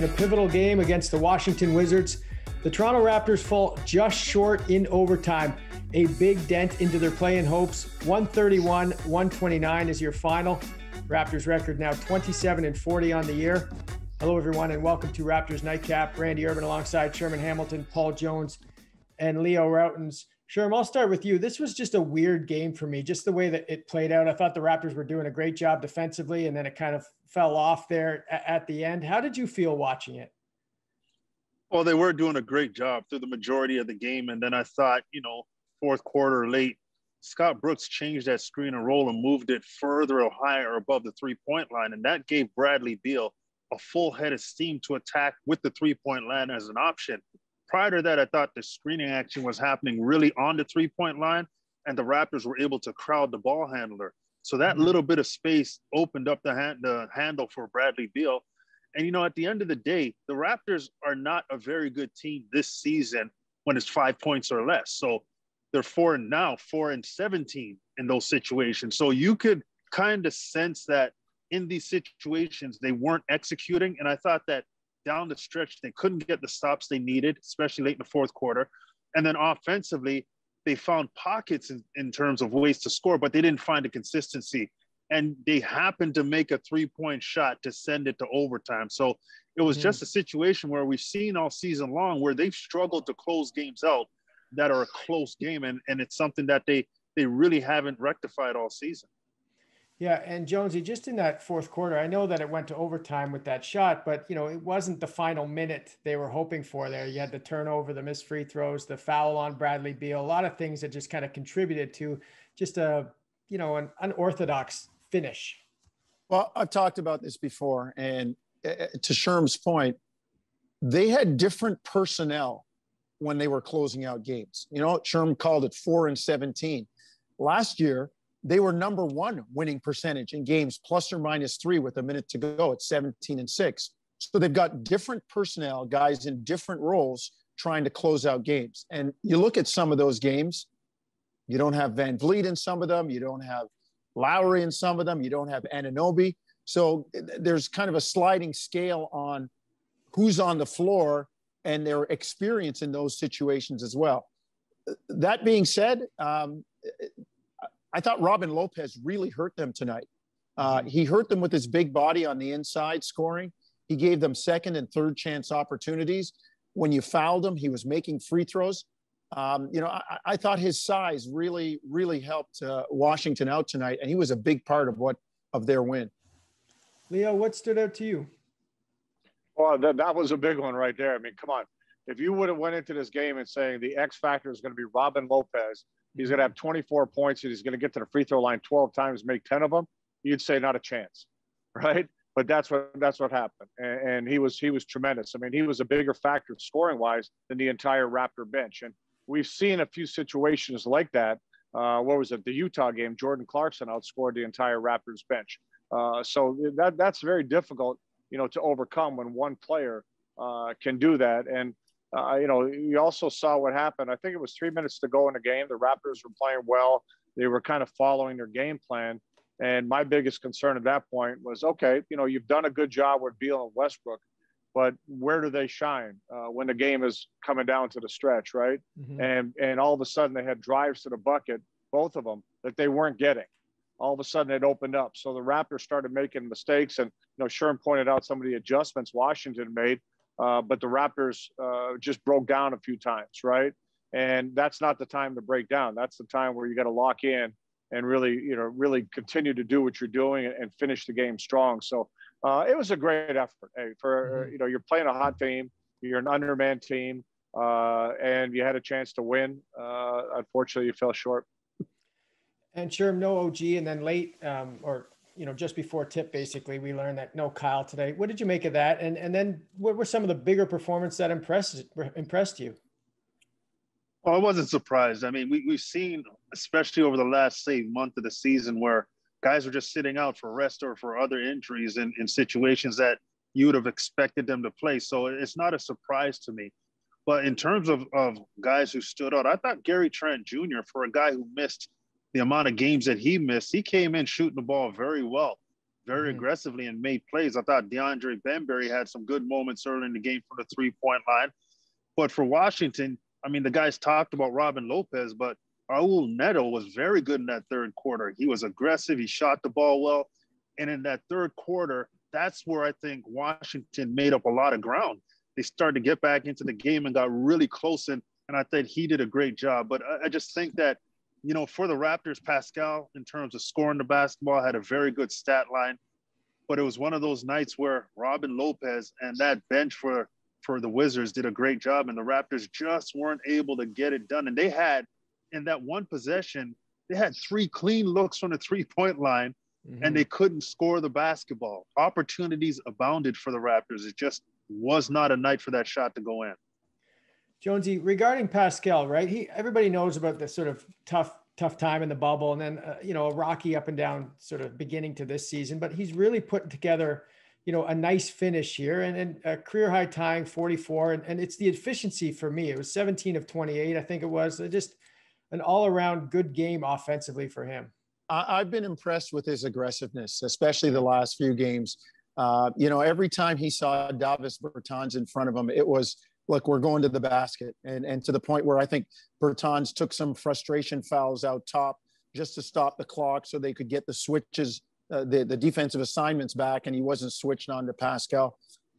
In a pivotal game against the Washington Wizards, the Toronto Raptors fall just short in overtime. A big dent into their play-in hopes. 131 129 is your final. Raptors record now 27 and 40 on the year. Hello, everyone, and welcome to Raptors Nightcap. Randy Urban alongside Sherman Hamilton, Paul Jones, and Leo Rautins. Sherman, I'll start with you. This was just a weird game for me, just the way that it played out. I thought the Raptors were doing a great job defensively, and then it kind of fell off there at the end. How did you feel watching it? Well, they were doing a great job through the majority of the game. And then I thought, you know, fourth quarter late, Scott Brooks changed that screen and roll and moved it further or higher above the three point line. And that gave Bradley Beal a full head of steam to attack with the three point line as an option. Prior to that, I thought the screening action was happening really on the three point line, and the Raptors were able to crowd the ball handler. So that mm-hmm. little bit of space opened up the, hand, the handle for Bradley Beal. And, you know, at the end of the day, the Raptors are not a very good team this season when it's five points or less. So they're four and now, four and 17 in those situations. So you could kind of sense that in these situations, they weren't executing. And I thought that down the stretch, they couldn't get the stops they needed, especially late in the fourth quarter. And then offensively, they found pockets in, in terms of ways to score, but they didn't find the consistency. And they happened to make a three point shot to send it to overtime. So it was mm just a situation where we've seen all season long where they've struggled to close games out that are a close game. And, and it's something that they, they really haven't rectified all season. Yeah, and Jonesy, just in that fourth quarter, I know that it went to overtime with that shot, but you know it wasn't the final minute they were hoping for. There, you had the turnover, the missed free throws, the foul on Bradley Beal, a lot of things that just kind of contributed to just a you know an unorthodox finish. Well, I've talked about this before, and uh, uh, to Sherm's point, they had different personnel when they were closing out games. You know, Sherm called it four and seventeen. Last year, they were number one winning percentage in games plus or minus three with a minute to go at 17 and six. So they've got different personnel, guys in different roles trying to close out games. And you look at some of those games, you don't have VanVleet in some of them, you don't have Lowry in some of them, you don't have Anunoby. So there's kind of a sliding scale on who's on the floor and their experience in those situations as well. That being said, um, I thought Robin Lopez really hurt them tonight. Uh, mm-hmm. he hurt them with his big body on the inside scoring. He gave them second and third chance opportunities. When you fouled him, he was making free throws. Um, you know, I, I, thought his size really, really helped uh, Washington out tonight, and he was a big part of what of their win. Leo, what stood out to you? Well, that, that was a big one right there. I mean, come on. If you would have went into this game and saying the X factor is going to be Robin Lopez He's going to have 24 points and he's going to get to the free throw line 12 times, make 10 of them. You'd say not a chance, right? But that's what that's what happened, and, and he was he was tremendous. I mean, he was a bigger factor scoring wise than the entire Raptor bench, and we've seen a few situations like that. Uh, what was it? The Utah game, Jordan Clarkson outscored the entire Raptors bench. Uh, so that that's very difficult, you know, to overcome when one player uh, can do that. And uh, you know, you also saw what happened. I think it was three minutes to go in the game. The Raptors were playing well. They were kind of following their game plan. And my biggest concern at that point was, okay, you know, you've done a good job with Beal and Westbrook, but where do they shine uh, when the game is coming down to the stretch, right? Mm-hmm. And and all of a sudden they had drives to the bucket, both of them that they weren't getting. All of a sudden it opened up, so the Raptors started making mistakes. And you know, Sherm pointed out some of the adjustments Washington made uh, but the Raptors uh, just broke down a few times, right? And that's not the time to break down. That's the time where you got to lock in and really, you know, really continue to do what you're doing and finish the game strong. So uh, it was a great effort. Hey, for mm-hmm. you know, you're playing a hot team, you're an underman team, uh, and you had a chance to win. Uh, unfortunately, you fell short. And sure, no OG, and then late um, or you know, just before tip, basically, we learned that no Kyle today. What did you make of that? And and then what were some of the bigger performances that impressed impressed you? Well, I wasn't surprised. I mean, we, we've seen, especially over the last, say, month of the season, where guys are just sitting out for rest or for other injuries in, in situations that you would have expected them to play. So it's not a surprise to me. But in terms of, of guys who stood out, I thought Gary Trent Jr., for a guy who missed the amount of games that he missed, he came in shooting the ball very well. very mm-hmm. aggressively and made plays. I thought DeAndre Bembry had some good moments early in the game from the three point line. But for Washington, I mean, the guys talked about Robin Lopez, but Raul Neto was very good in that third quarter. He was aggressive, he shot the ball well. And in that third quarter, that's where I think Washington made up a lot of ground. They started to get back into the game and got really close. And, and I think he did a great job. But I, I just think that you know, for the Raptors, Pascal, in terms of scoring the basketball, had a very good stat line. But it was one of those nights where Robin Lopez and that bench for for the Wizards did a great job, and the Raptors just weren't able to get it done. And they had, in that one possession, they had three clean looks from the three point line, mm-hmm. and they couldn't score the basketball. Opportunities abounded for the Raptors. It just was not a night for that shot to go in. Jonesy, regarding Pascal, right? He everybody knows about the sort of tough tough time in the bubble, and then uh, you know a rocky up and down sort of beginning to this season. But he's really put together, you know, a nice finish here and, and a career high tying 44, and, and it's the efficiency for me. It was 17 of 28, I think it was. Just an all around good game offensively for him. I've been impressed with his aggressiveness, especially the last few games. Uh, you know, every time he saw Davis Bertans in front of him, it was look, we're going to the basket. And, and to the point where I think Bertans took some frustration fouls out top just to stop the clock so they could get the switches, uh, the, the defensive assignments back, and he wasn't switched on to Pascal.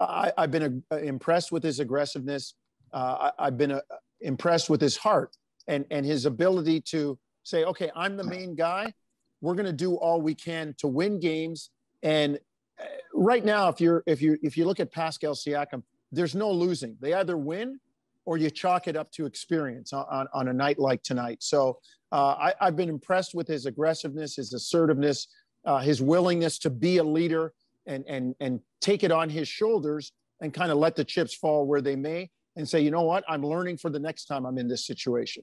I, have been uh, impressed with his aggressiveness. Uh, I, have been uh, impressed with his heart and, and his ability to say, okay, I'm the main guy. We're going to do all we can to win games. And uh, right now, if you're if you if you look at Pascal Siakam, there's no losing. They either win or you chalk it up to experience on, on, on a night like tonight. So uh, I, have been impressed with his aggressiveness, his assertiveness, uh, his willingness to be a leader and, and, and take it on his shoulders and kind of let the chips fall where they may and say, you know what, I'm learning for the next time I'm in this situation.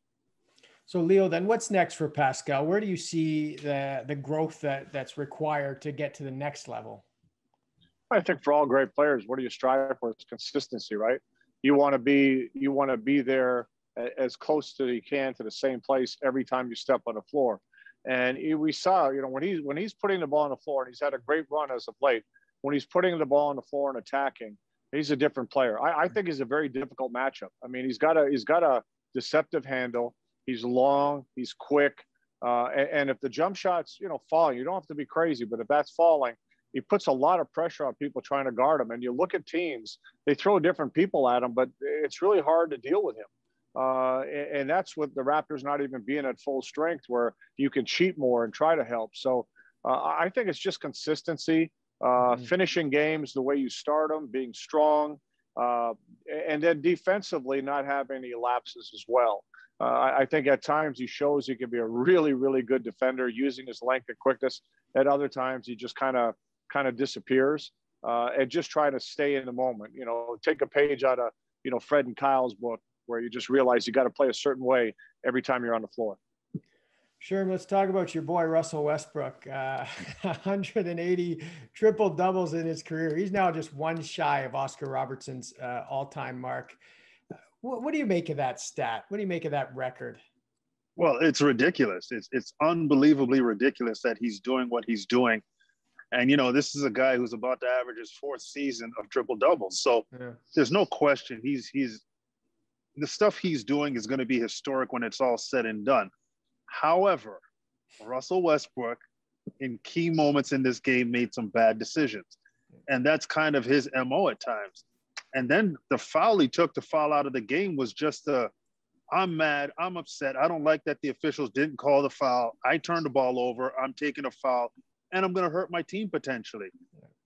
So Leo, then what's next for Pascal? Where do you see the the growth that that's required to get to the next level? I think for all great players, what do you strive for? It's consistency, right? You want to be you want to be there as close to you can to the same place every time you step on the floor. And we saw, you know, when he's when he's putting the ball on the floor, and he's had a great run as of late. When he's putting the ball on the floor and attacking, he's a different player. I, I think he's a very difficult matchup. I mean, he's got a he's got a deceptive handle. He's long. He's quick. Uh, and, and if the jump shots, you know, falling, you don't have to be crazy. But if that's falling, he puts a lot of pressure on people trying to guard him. And you look at teams, they throw different people at him, but it's really hard to deal with him. Uh, and, and, that's what the Raptors not even being at full strength, where you can cheat more and try to help. So uh, I think it's just consistency, uh, mm-hmm. finishing games the way you start them, being strong, uh, and then defensively not have any lapses as well. Uh, I think at times he shows he can be a really, really good defender using his length and quickness. At other times, he just kind of kind of disappears uh, and just try to stay in the moment. You know, take a page out of, you know, Fred and Kyle's book where you just realize you got to play a certain way every time you're on the floor. Sure. Let's talk about your boy, Russell Westbrook. Uh, 180 triple doubles in his career. He's now just one shy of Oscar Robertson's uh, all time mark. What, what do you make of that stat? What do you make of that record? Well, it's ridiculous. It's, it's unbelievably ridiculous that he's doing what he's doing and you know, this is a guy who's about to average his fourth season of triple doubles. So yeah. there's no question he's he's the stuff he's doing is going to be historic when it's all said and done. However, Russell Westbrook in key moments in this game made some bad decisions. And that's kind of his MO at times. And then the foul he took to foul out of the game was just a I'm mad. I'm upset. I don't like that the officials didn't call the foul. I turned the ball over. I'm taking a foul and I'm going to hurt my team potentially.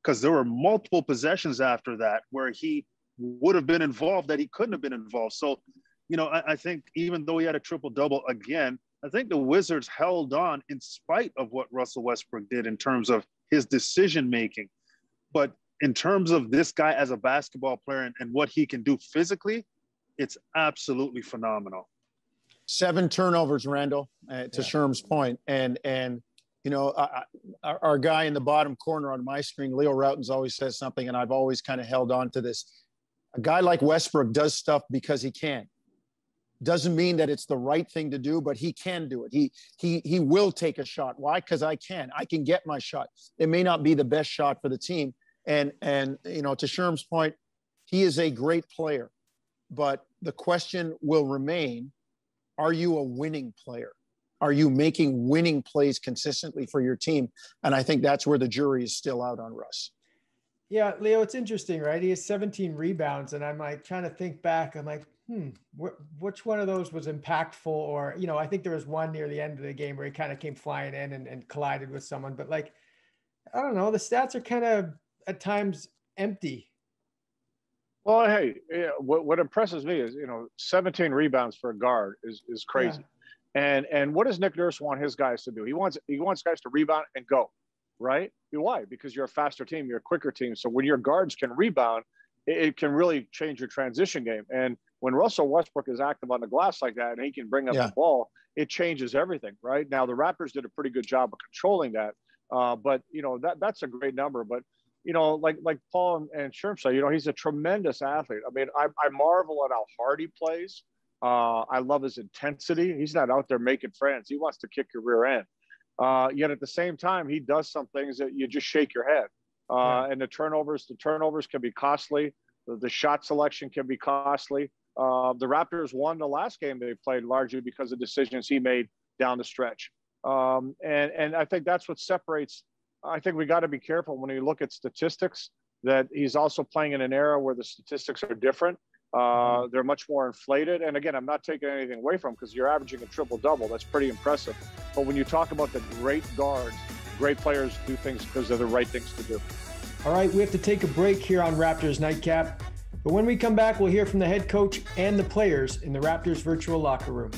Because there were multiple possessions after that where he would have been involved that he couldn't have been involved. So, you know, I, I think even though he had a triple double again, I think the Wizards held on in spite of what Russell Westbrook did in terms of his decision making. But in terms of this guy as a basketball player and, and what he can do physically, it's absolutely phenomenal. Seven turnovers, Randall, uh, to yeah. Sherm's point, and and you know, I, our, our, guy in the bottom corner on my screen, Leo Rautins, always says something, and I've always kind of held on to this. A guy like Westbrook does stuff because he can. Doesn't mean that it's the right thing to do, but he can do it. He he he will take a shot. Why? Because I can. I can get my shot. It may not be the best shot for the team. And and you know, to Sherm's point, he is a great player. But the question will remain: Are you a winning player? Are you making winning plays consistently for your team? And I think that's where the jury is still out on Russ. Yeah, Leo, it's interesting, right? He has 17 rebounds, and I'm like trying to think back. I'm like, hmm, wh- which one of those was impactful? Or, you know, I think there was one near the end of the game where he kind of came flying in and, and collided with someone. But like, I don't know, the stats are kind of at times empty. Well, hey, yeah, what, what impresses me is, you know, 17 rebounds for a guard is, is crazy. Yeah. And and what does Nick Nurse want his guys to do? He wants he wants guys to rebound and go, right? Why? Because you're a faster team, you're a quicker team. So when your guards can rebound, it, it can really change your transition game. And when Russell Westbrook is active on the glass like that and he can bring up yeah. the ball, it changes everything, right? Now the Raptors did a pretty good job of controlling that, uh, but you know that that's a great number. But you know, like like Paul and, and Sherm say, you know, he's a tremendous athlete. I mean, I, I marvel at how hard he plays. Uh, I love his intensity. He's not out there making friends. He wants to kick your rear end. Uh, yet at the same time, he does some things that you just shake your head. Uh, yeah. And the turnovers, the turnovers can be costly. The, the shot selection can be costly. Uh, the Raptors won the last game they played largely because of decisions he made down the stretch. Um, and, and I think that's what separates. I think we got to be careful when we look at statistics that he's also playing in an era where the statistics are different. Uh, mm-hmm. they're much more inflated. And again, I'm not taking anything away from because you're averaging a triple double. That's pretty impressive. But when you talk about the great guards, great players do things because they're the right things to do. All right, we have to take a break here on Raptors Nightcap. But when we come back, we'll hear from the head coach and the players in the Raptors virtual locker room.